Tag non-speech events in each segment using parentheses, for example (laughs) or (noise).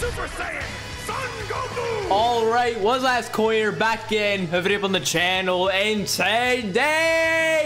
Super Saiyan Son Goku! Alright, one last Coiner back in video up on the channel. And today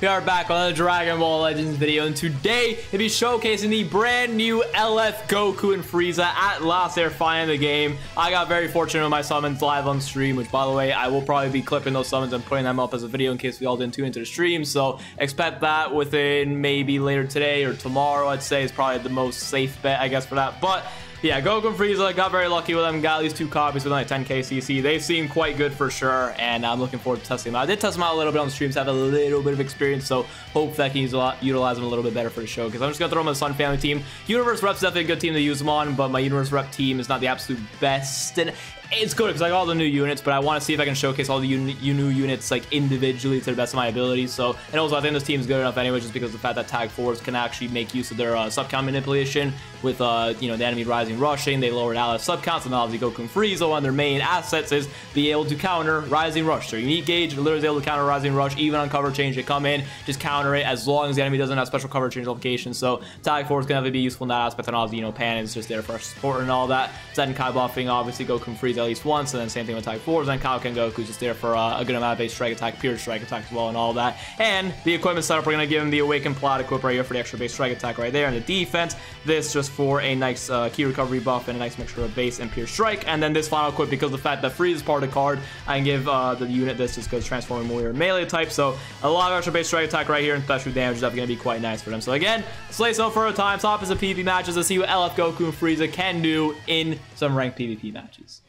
we are back on the Dragon Ball Legends video. And today we'll be showcasing the brand new LF Goku and Frieza at last they're finding the game. I got very fortunate with my summons live on stream which by the way I will probably be clipping those summons and putting them up as a video in case we all didn't tune into the stream. So expect that within maybe later today or tomorrow I'd say is probably the most safe bet I guess for that. But yeah, Goku Frieza got very lucky with them. Got least two copies with like 10k CC. They seem quite good for sure, and I'm looking forward to testing them out. I did test them out a little bit on the streams, have a little bit of experience, so hope that I can use a lot, utilize them a little bit better for the show. Because I'm just gonna throw them on the Son Family team. Universe Rep's definitely a good team to use them on, but my Universe Rep team is not the absolute best. And it's good because I got all the new units, but I want to see if I can showcase all the uni new units like individually to the best of my abilities. So, and also I think this team is good enough anyway, just because the fact that Tag 4s can actually make use of their uh, sub count manipulation with uh, you know the enemy rising rushing. They lowered Alice sub counts, and obviously Goku and Frieza. One of their main assets is be able to counter rising rush. So unique gauge literally able to counter rising rush even on cover change. They come in, just counter it as long as the enemy doesn't have special cover change applications. So Tag 4s can to be useful in that aspect, and obviously you know Pan is just there for support and all that. Zenkai buffing obviously Goku and Frieza at least once, and then same thing with Type 4s, and Kaioken Goku's just there for uh, a good amount of base strike attack, pure strike attack as well, and all that. And the equipment setup, we're going to give him the Awakened Plot equip right here for the extra base strike attack right there, and the defense, this just for a nice uh, key recovery buff and a nice mixture of base and pure strike. And then this final equip, because the fact that freeze is part of the card, I can give uh, the unit this just because transforming more melee type. So a lot of extra base strike attack right here, and special damage is going to be quite nice for them. So again, slay some for a time, top is a PvP matches to see what LF Goku and Frieza can do in some ranked PvP matches.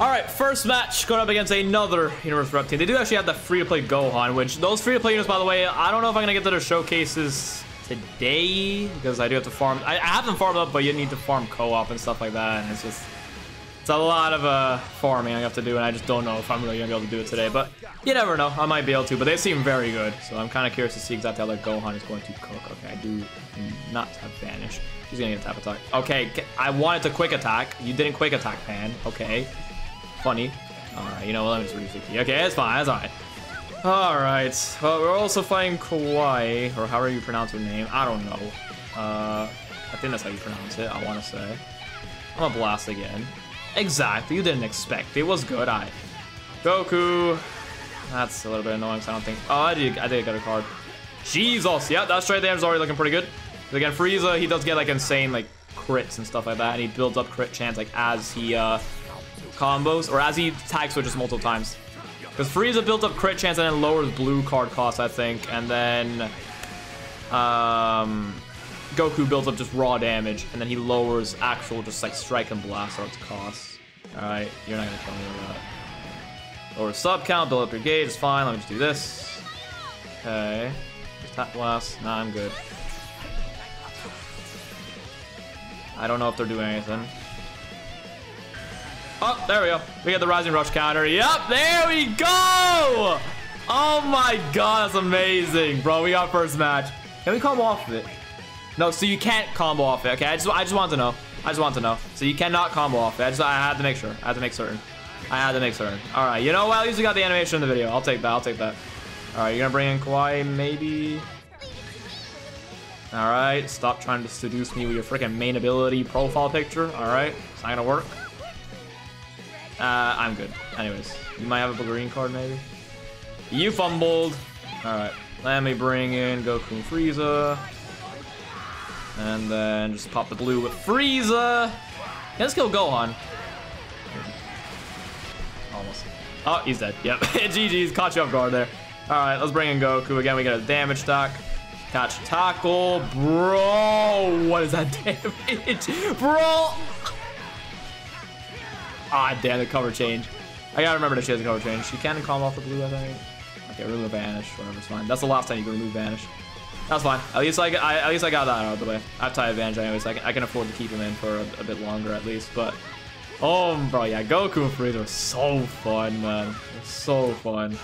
All right, first match going up against another Universe Rep team. They do actually have the free-to-play Gohan, which those free-to-play units, by the way, I don't know if I'm going to get to their showcases today because I do have to farm. I, I have them farmed up, but you need to farm co-op and stuff like that, and it's just... It's a lot of uh, farming I have to do, and I just don't know if I'm really going to be able to do it today. But you never know. I might be able to, but they seem very good. So I'm kind of curious to see exactly how their Gohan is going to cook. Okay, I do not have Vanish. He's going to get a tap attack. Okay, I wanted to quick attack. You didn't quick attack, Pan. Okay. Funny. Alright, you know what? Let me just the Okay, it's fine. It's alright. Alright. Well, we're also fighting Kawaii, or however you pronounce her name. I don't know. Uh, I think that's how you pronounce it, I want to say. I'm gonna blast again. Exactly, you didn't expect. It was good. I. Goku. That's a little bit annoying, so I don't think. Oh, I did. I did get a card. Jesus. Yeah, that straight damage is already looking pretty good. Again, Frieza, he does get like insane like crits and stuff like that, and he builds up crit chance like as he uh combos or as he tag switches multiple times. Because Frieza built up crit chance and then lowers blue card cost, I think, and then um Goku builds up just raw damage, and then he lowers actual just like strike and blast arts costs. Alright, you're not gonna tell me that. Lower sub count, build up your gauge, it's fine. Let me just do this. Okay. Tap blast. Nah, I'm good. I don't know if they're doing anything. Oh, there we go. We got the Rising Rush counter. Yep, there we go! Oh my god, that's amazing. Bro, we got first match. Can we combo off of it? No, so you can't combo off it. Okay, I just I just want to know. I just want to know. So you cannot combo off it. I just I had to make sure. I had to make certain. I had to make certain. All right, you know what? At least we got the animation in the video. I'll take that. I'll take that. All right, you're gonna bring in Kawaii, maybe. All right, stop trying to seduce me with your freaking main ability profile picture. All right, it's not gonna work. Uh, I'm good. Anyways, you might have a green card, maybe. You fumbled. All right, let me bring in Goku and Frieza. And then just pop the blue with Frieza. Let's kill Gohan. Almost. Oh, he's dead. Yep. (laughs) GG's. Caught you off guard there. All right, let's bring in Goku. Again, we got a damage stack. Catch tackle. Bro, what is that (laughs) damage? Bro. Ah, damn, the cover change. I gotta remember that she has a cover change. She can calm off the blue, I think. Okay, remove Vanish. Whatever's fine. That's the last time you can remove Vanish. That's fine. At least I, I, at least I got that out of the way. I have tie advantage anyways. I can, I can afford to keep him in for a, a bit longer at least. But, oh, bro, yeah, Goku and Frieza are so fun, man. They're so fun.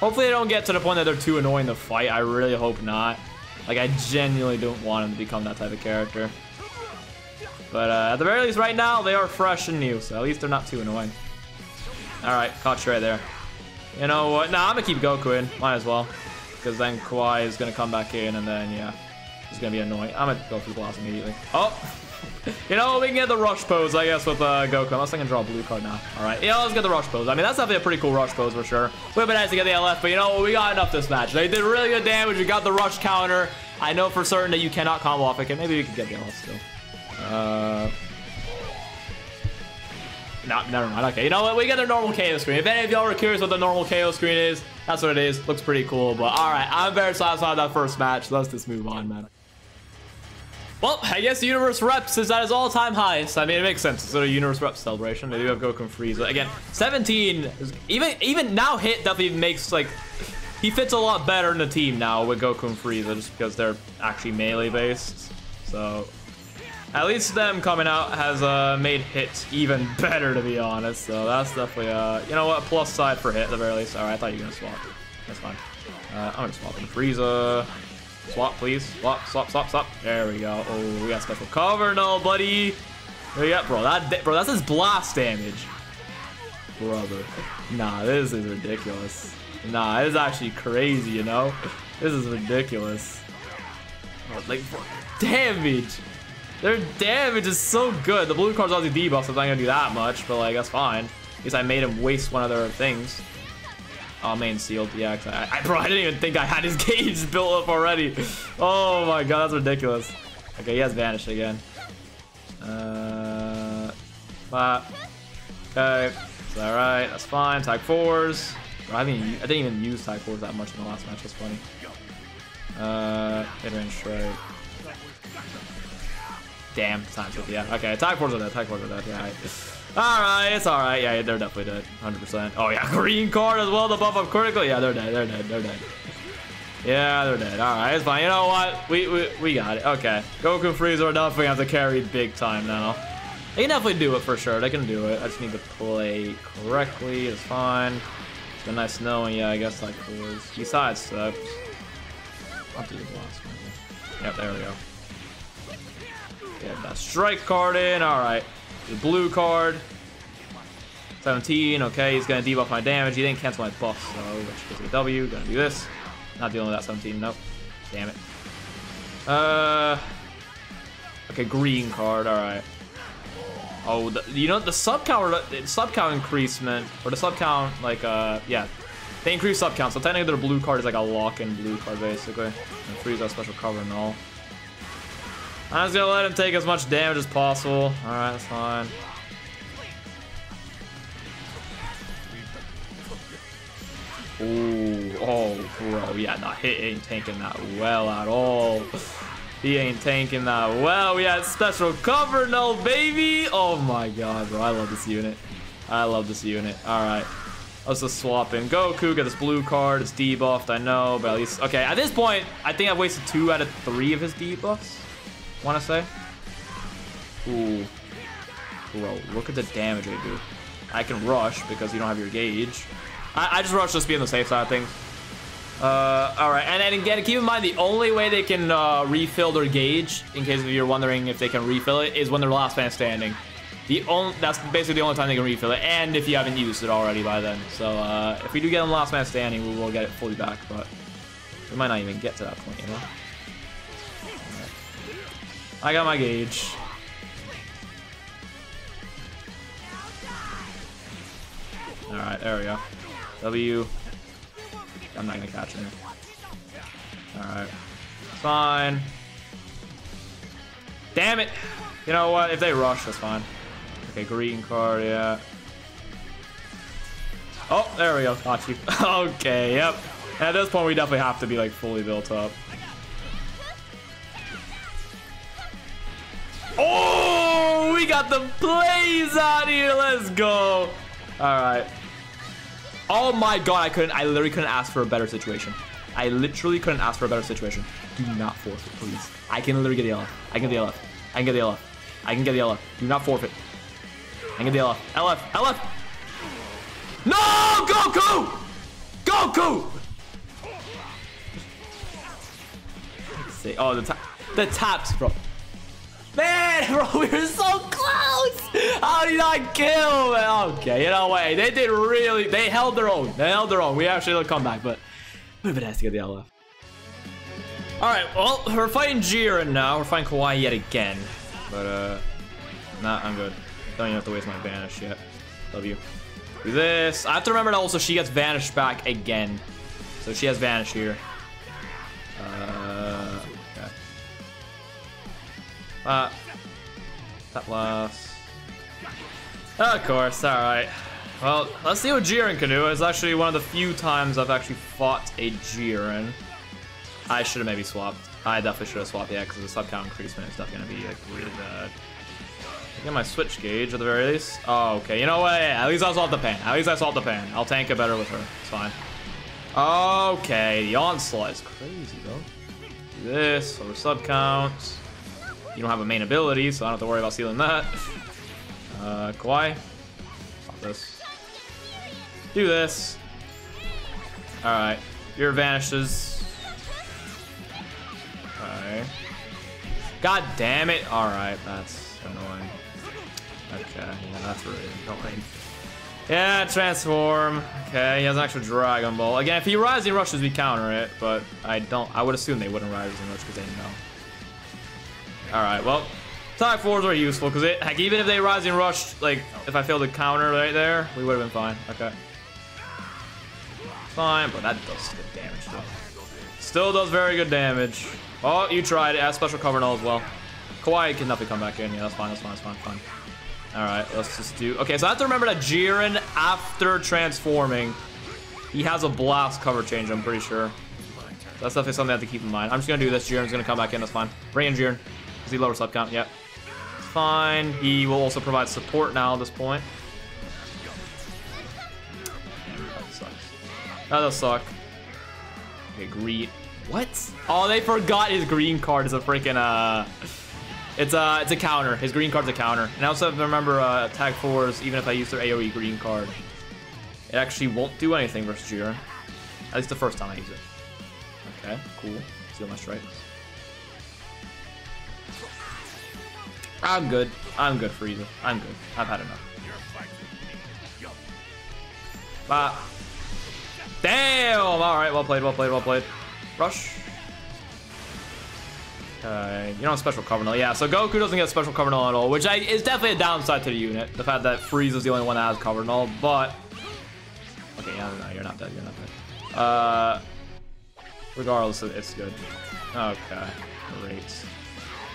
Hopefully they don't get to the point that they're too annoying to fight. I really hope not. Like, I genuinely don't want him to become that type of character. But uh, at the very least, right now, they are fresh and new. So at least they're not too annoying. All right, caught you right there. You know what? Nah, I'm to keep Goku in. Might as well. Because then Kawaii is to come back in, and then, yeah, he's going to be annoying. I'm to go through Blast immediately. Oh! (laughs) You know, we can get the rush pose, I guess, with uh, Goku. Unless I can draw a blue card now. All right. Yeah, let's get the rush pose. I mean, that's definitely a pretty cool rush pose for sure. Have been nice to get the LF, but you know, we got enough this match. They did really good damage. We got the rush counter. I know for certain that you cannot combo off it. Maybe we can get the LF still. Uh... No, never mind. Okay, you know what? We get the normal KO screen. If any of y'all are curious what the normal KO screen is, that's what it is. Looks pretty cool. But all right, I'm very satisfied with that first match. Let's just move on, man. Well, I guess the Universe Reps is at his all-time highest. I mean, it makes sense. It's a Universe Reps celebration. They do have Goku and Frieza. Again, 17, even even now hit definitely makes, like, he fits a lot better in the team now with Goku and Frieza just because they're actually melee-based. So, at least them coming out has uh, made hit even (laughs) better, to be honest. So that's definitely, uh, you know what, plus side for hit at the very least. All right, I thought you were going to swap. That's fine. Uh, I'm going to swap in Frieza. Swap, please. Swap, swap, swap, swap. There we go. Oh, we got special cover no, buddy. Yeah, bro, that, bro, that's his blast damage. Brother. Nah, this is ridiculous. Nah, this is actually crazy, you know? This is ridiculous. Like, damage. Their damage is so good. The blue card's obviously debuff, so it's not gonna do that much, but like, that's fine. Because I made him waste one of their things. Oh, main sealed. Yeah, I, I, (laughs) bro, I didn't even think I had his (laughs) gauge built up already. Oh my god, that's ridiculous. Okay, he has vanished again. Uh, but okay, it's all right. That's fine. Type fours. I didn't. I didn't even use type fours that much in the last match. That's funny. Uh, mid range strike. Damn, time shift. Yeah. Okay, attack fours are dead. Attack fours are dead. Yeah. Alright, it's alright. Yeah, they're definitely dead. 100%. Oh, yeah, (laughs) green card as well. The buff up critical. Yeah, they're dead. They're dead. They're dead. Yeah, they're dead. Alright, it's fine. You know what? We, we, we got it. Okay. Goku Frieza are definitely have to carry big time now. They can definitely do it for sure. They can do it. I just need to play correctly. It's fine. It's been nice knowing. Yeah, I guess like was. Besides stuff. I'll do the last one. Yep, there we go. Get that strike card in. Alright. The blue card. 17, okay, he's gonna debuff my damage. He didn't cancel my buff, so which a W. Gonna do this. Not dealing with that 17, nope. Damn it. Uh Okay, green card, alright. Oh, the, you know the sub count, sub count increasement, or the sub count, like uh, yeah, they increase sub count. So technically, their blue card is like a lock-in blue card basically, and freeze that special cover and all. I'm just gonna let him take as much damage as possible. Alright, that's fine. Ooh, oh, bro, yeah, no, he ain't tanking that well at all. He ain't tanking that well. We had special cover, no baby. Oh my god, bro, I love this unit. I love this unit. All right, let's just swap in Goku. Get this blue card. It's debuffed, I know, but at least okay. At this point, I think I've wasted two out of three of his debuffs want to say. Ooh. Bro, look at the damage I do. I can rush because you don't have your gauge. I, I just rush just to be on the safe side of things. Uh, all right, and then again, keep in mind the only way they can uh, refill their gauge, in case you're wondering if they can refill it, is when they're last man standing. The only that's basically the only time they can refill it, and if you haven't used it already by then. So uh, if we do get them last man standing, we will get it fully back, but we might not even get to that point, you know. I got my gauge. Alright, there we go. W. I'm not gonna catch him. Alright. Fine. Damn it! You know what? If they rush, that's fine. Okay, green card, yeah. Oh, there we go. Got you. (laughs) okay, yep. At this point, we definitely have to be like fully built up. Got the plays out here. Let's go. All right. Oh my god, I couldn't, I literally couldn't ask for a better situation. I literally couldn't ask for a better situation. Do not forfeit, please. I can literally get the LF. I can get the LF. I can get the LF. I can get the LF. Do not forfeit. I can get the LF. LF. LF. No! Goku! Goku! Oh, the, ta the taps, bro. Man, (laughs) bro, we were so close. How did I kill? Man? Okay, you know what? They did really. They held their own. They held their own. We actually come back, but we have to get the LF. All right, well, we're fighting Jiren now. We're fighting Kawaii yet again. But, uh, Nah, I'm good. Don't even have to waste my vanish yet. W. Do this. I have to remember that also she gets vanished back again. So she has vanish here. Uh, that last. Of course, alright. Well, let's see what Jiren can do. It's actually one of the few times I've actually fought a Jiren. I should have maybe swapped. I definitely should have swapped, yeah, because the sub count increasement is definitely going to be like really bad. Get my switch gauge at the very least. Oh, okay. You know what? Yeah, at least I swap the pan. At least I swap the pan. I'll tank it better with her. It's fine. Okay, the onslaught is crazy though. Do this over sub counts. You don't have a main ability, so I don't have to worry about sealing that. Uh, Kawaii. Stop this. Do this. Alright. Your vanishes. Okay. God damn it. Alright, that's annoying. Okay, yeah, that's really annoying. Yeah, transform. Okay, he has an extra Dragon Ball. Again, if he rises Rising Rushes, we counter it, but I don't. I would assume they wouldn't rise Rising Rush because they know. Alright, well, Tag fours are useful because heck, even if they Rising Rush, like, if I failed to counter right there, we would have been fine. Okay. Fine, but that does good damage though. Still does very good damage. Oh, you tried it. Has special cover null as well. Kawaii can definitely come back in. Yeah, that's fine. That's fine. That's fine. Fine. All right, let's just do. Okay, so I have to remember that Jiren, after transforming, he has a blast cover change. I'm pretty sure. That's definitely something I have to keep in mind. I'm just gonna do this. Jiren's gonna come back in. That's fine. Bring in Jiren. Is he lower sub count? Yep. Fine. He will also provide support now at this point. That sucks. That does suck. Okay, green. What? Oh, they forgot his green card is a freaking uh. It's a it's a counter. His green card's a counter. And I also have to remember uh, tag fours. Even if I use their AOE green card, it actually won't do anything versus Jiren. At least the first time I use it. Okay, cool. Seal my strikes. I'm good. I'm good, Frieza. I'm good. I've had enough. Ah. Damn! Alright, well played, well played, well played. Rush. Okay, you don't have special cover null. Yeah, so Goku doesn't get special cover null at all, which I, is definitely a downside to the unit. The fact that Frieza's the only one that has cover null, but... Okay, yeah, no, you're not dead, you're not dead. Uh, regardless, it's good. Okay, great.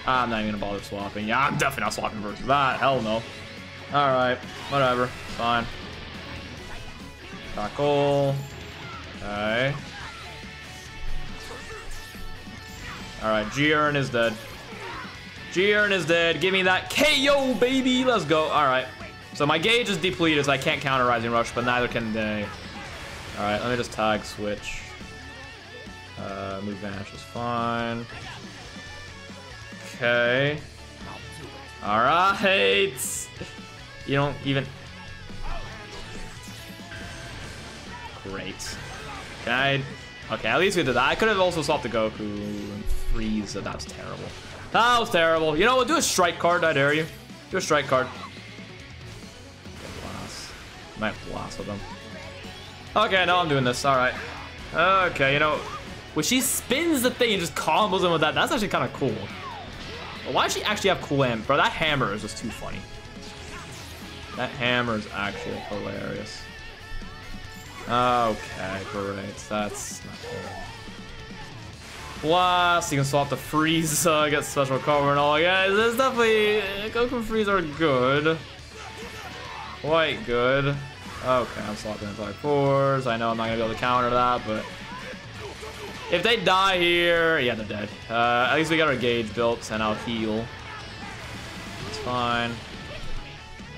I'm not even gonna bother swapping. Yeah, I'm definitely not swapping versus that. Hell no. Alright, whatever. Fine. Tackle. Okay. Alright, Jiren is dead. Jiren is dead. Give me that KO, baby. Let's go. Alright. So my gauge is depleted, so I can't counter Rising Rush, but neither can they. Alright, let me just tag switch. Uh, move vanish is fine. Okay. Alright. You don't even... Great. I... Okay, at least we did that. I could have also swapped the Goku and freeze. That was terrible. That was terrible. You know what? Do a strike card, I dare you. Do a strike card. Blast. Might blast with them. Okay, now I'm doing this. Alright. Okay, you know... When she spins the thing and just combos him with that, that's actually kind of cool. Why does she actually have cool hammer? Bro, that hammer is just too funny. That hammer is actually hilarious. Okay, great. That's not cool. Blast, you can swap the Frieza, uh, get special cover null. Yeah, there's definitely... Goku Frieza are good. Quite good. Okay, I'm swapping into like fours. I know I'm not going to be able to counter that, but... If they die here, yeah, they're dead. Uh, at least we got our gauge built, and I'll heal. It's fine.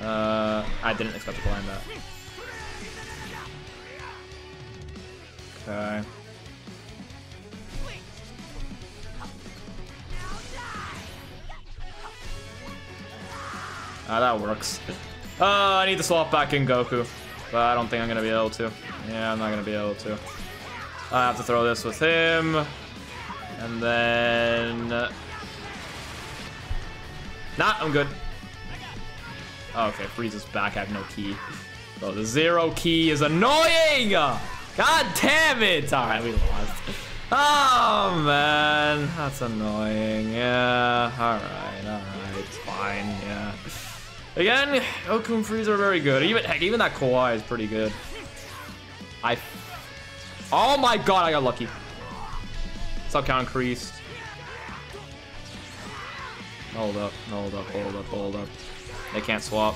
Uh, I didn't expect to climb that. Okay. Ah, that works. Uh, I need to swap back in Goku, but I don't think I'm gonna be able to. Yeah, I'm not gonna be able to. I have to throw this with him. And then... Uh, nah, I'm good. Oh, okay, Frieza's back. I have no key. Oh, the zero key is annoying! God damn it! Alright, we lost. Oh, man. That's annoying. Yeah, alright, alright. It's fine, yeah. Again, Goku and Frieza are very good. Even heck, even that Kawaii is pretty good. I. Oh my god, I got lucky. Sub count increased. Hold up, hold up, hold up, hold up. They can't swap.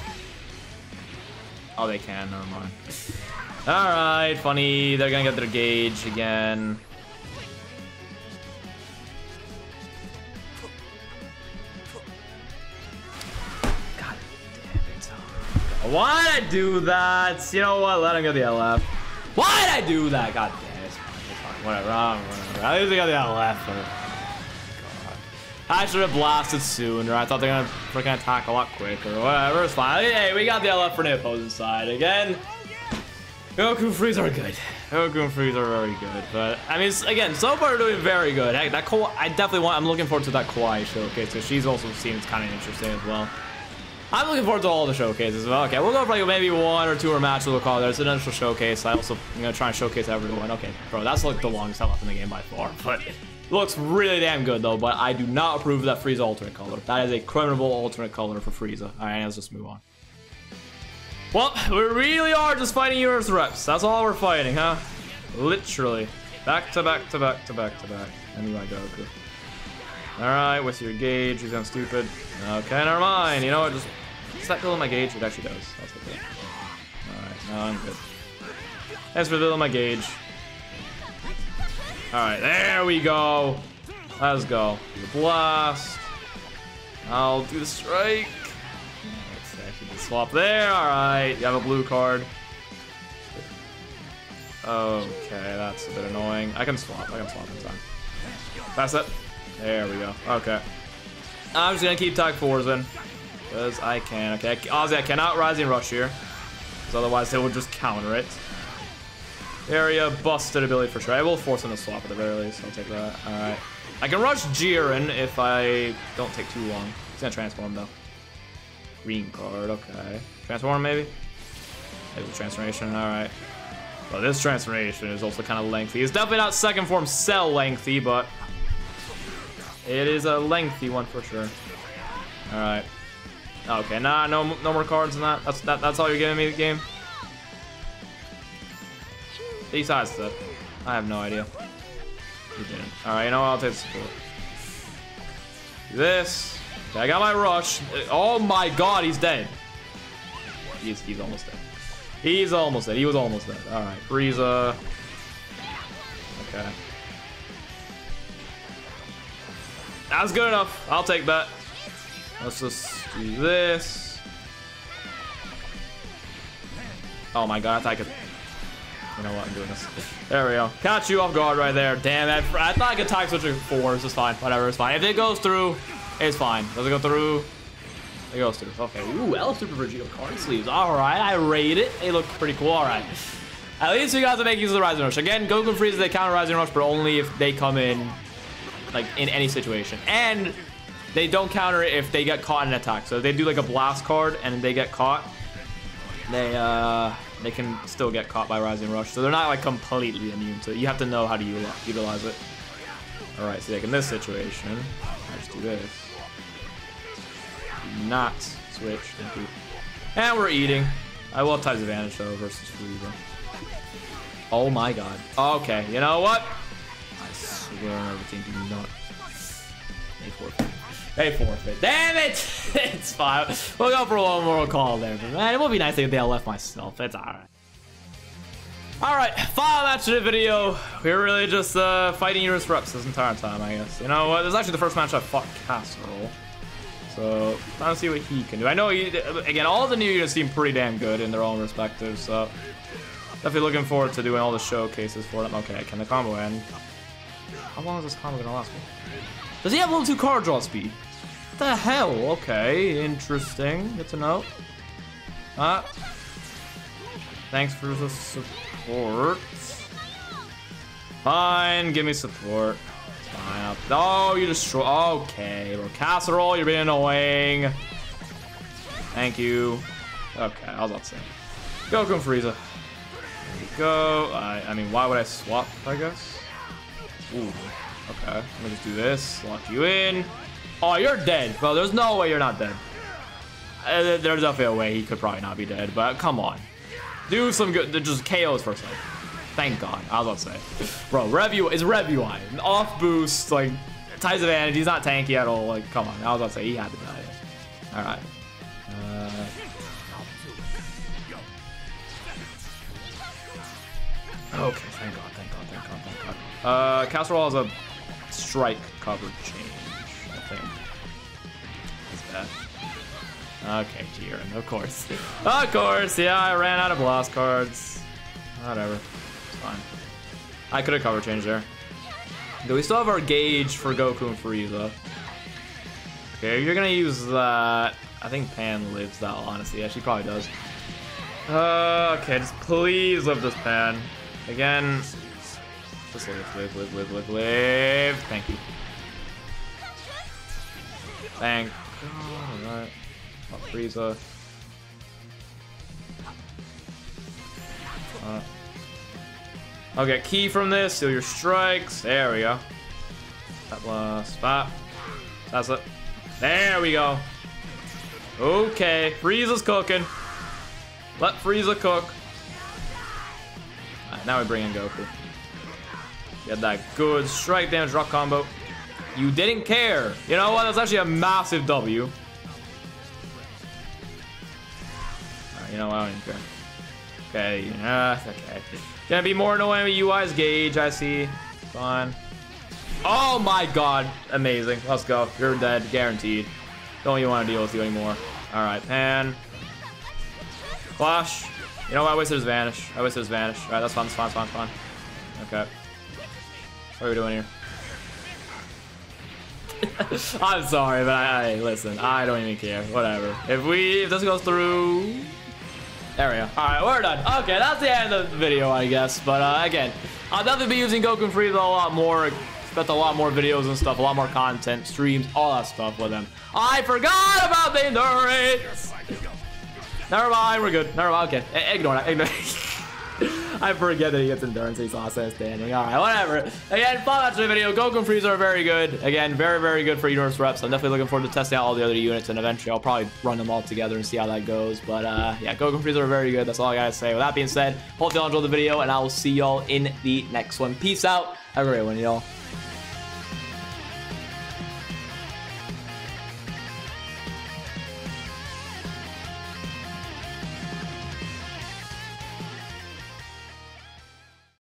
Oh, they can. Never mind. All right, funny. They're gonna get their gauge again. God damn it. I do that? You know what? Let him get the LF. Why'd I do that? God damn it. It's fine. It's fine. Whatever. Whatever. At least I got the. But... I should have blasted sooner. I thought they were gonna freaking attack a lot quicker. Whatever, it's fine. Hey, we got the LF for the opposing side. Again, Goku and are good. Goku and are very good. But, I mean, again, so far doing very good. Heck, that Kawaii, I definitely want, I'm looking forward to that Kawaii showcase, because she's also seems kind of interesting as well. I'm looking forward to all the showcases. Okay, we'll go for like maybe one or two more matches. We'll call it. There's an initial showcase. I also I'm gonna try and showcase everyone. Okay, bro, that's like the longest LF in the game by far. But looks really damn good though. But I do not approve of that Frieza alternate color. That is a criminal alternate color for Frieza. All right, let's just move on. Well, we really are just fighting Eurus reps. That's all we're fighting, huh? Literally. Back to back to back to back to back. Anyway, Goku. Alright, with your gauge, he's going stupid. Okay, never mind. You know what? Just that build my gauge? It actually does. That's okay. Alright, now I'm good. Thanks for building my gauge. Alright, there we go. Let's go. The blast. I'll do the strike. Actually swap there. Alright, you have a blue card. Okay, that's a bit annoying. I can swap. I can swap in time. That's it. There we go. Okay. I'm just gonna keep Tag 4s in. Because I can. Okay, obviously I cannot Rising Rush here. Because otherwise they will just counter it. Area busted ability for sure. I will force him to swap at the very least. I'll take that. Alright. I can rush Jiren if I don't take too long. He's gonna transform though. Green card, okay. Transform maybe? Maybe transformation, alright. Well, this transformation is also kind of lengthy. It's definitely not second form cell lengthy, but it is a lengthy one for sure. All right. Okay, nah, no, no more cards than that. That's that, that's all you're giving me the game. Besides that, I have no idea. Didn't. All right, you know what? I'll take support. This. Okay, I got my rush. Oh my God, he's dead. He's he's almost dead. He's almost dead. He was almost dead. All right, Frieza. Okay. That's good enough. I'll take that. Let's just do this. Oh my god, I could... You know what, I'm doing this. There we go. Catch you off guard right there. Damn it. I thought I could tag switch fours. It's just fine. Whatever, it's fine. If it goes through, it's fine. Does it go through? It goes through. Okay. Ooh, L Super Vegito card sleeves. Alright, I rate it. They look pretty cool. Alright. At least we guys are making use of the Rising Rush. Again, Goku Frieza, they counter Rising Rush, but only if they come in like in any situation. And they don't counter it if they get caught in an attack. So they do like a blast card and they get caught, they uh they can still get caught by Rising Rush. So they're not like completely immune to it. You have to know how to utilize it. Alright, so like in this situation, I just do this. Do not switch. And we're eating. I will have Type's advantage though versus Frieza. Oh my god. Okay, you know what? Swear on everything, do not. They forfeit. They forfeit. Damn it! (laughs) it's fine. We'll go for one more call there. But man, it would be nice to get the left myself. It's alright. Alright, final match of the video. We are really just uh, fighting Eurus reps this entire time, I guess. You know what? This is actually the first match I fought Kahseral. So, time to see what he can do. I know, he, again, all the new units seem pretty damn good in their own respective, so... Definitely looking forward to doing all the showcases for them. Okay, can the combo end? How long is this combo gonna last me? Does he have level 2 card draw speed? What the hell? Okay, interesting. Good to know. Ah. Thanks for the support. Fine, give me support. Fine. Oh, you destroy. Okay, well, Kahseral, you're being annoying. Thank you. Okay, I was about to say. Frieza. There you go. I, I mean, why would I swap, I guess? Ooh. Okay. Let me just do this. Lock you in. Oh, you're dead. Bro, there's no way you're not dead. uh, there's definitely a way he could probably not be dead, but come on. Do some good, just KOs first. Like, thank God. I was about to say. Bro, Revu is Revuai. Off boost, like, ties advantage. He's not tanky at all. Like, come on. I was about to say, he had to die. All right. Uh, okay, thank God, Uh, Kahseral has a strike cover change, I think. That's bad. Okay, Jiren, of course. (laughs) of course, yeah, I ran out of blast cards. Whatever, it's fine. I could have cover changed there. Do we still have our gauge for Goku and Frieza? Okay, you're gonna use that. I think Pan lives that, honestly. Yeah, she probably does. Uh, okay, just please live this Pan. Again, just live, live, live, live, live, live. Thank you. Thank God. Alright. Oh, Frieza. Uh, I'll get key from this, steal your strikes. There we go. That was spot. That's it. There we go. Okay, Frieza's cooking. Let Frieza cook. Alright, now we bring in Goku. Get that good strike damage rock combo. You didn't care. You know what? That's actually a massive W. Right, you know what? I don't care. Okay, yeah, okay. Gonna be more annoying with UI's gauge, I see. Fine. Oh my god. Amazing. Let's go. You're dead. Guaranteed. Don't even want to deal with you anymore. Alright, Pan. Clash. You know what? I wasted his vanish. I wasted his vanish. Alright, that's fine, that's fine, that's fine, that's fine. Okay. What are we doing here? (laughs) I'm sorry, but I, I listen. I don't even care. Whatever. If we if this goes through, there we go. All right, we're done. Okay, that's the end of the video, I guess. But uh, again, I'll definitely be using Goku Frieza a lot more. Expect a lot more videos and stuff, a lot more content, streams, all that stuff with them. I forgot about the endurance. Never mind, we're good. Never mind. Okay, ignore that. Ignore. (laughs) I forget that he gets endurance. He's also standing. All right, whatever. Again, follow fun watching the video. Goku and Frieza are very good. Again, very, very good for universe reps. I'm definitely looking forward to testing out all the other units, and eventually I'll probably run them all together and see how that goes. But uh, yeah, Goku and Frieza are very good. That's all I gotta say. With that being said, hope y'all enjoyed the video, and I will see y'all in the next one. Peace out. Have a great one, y'all.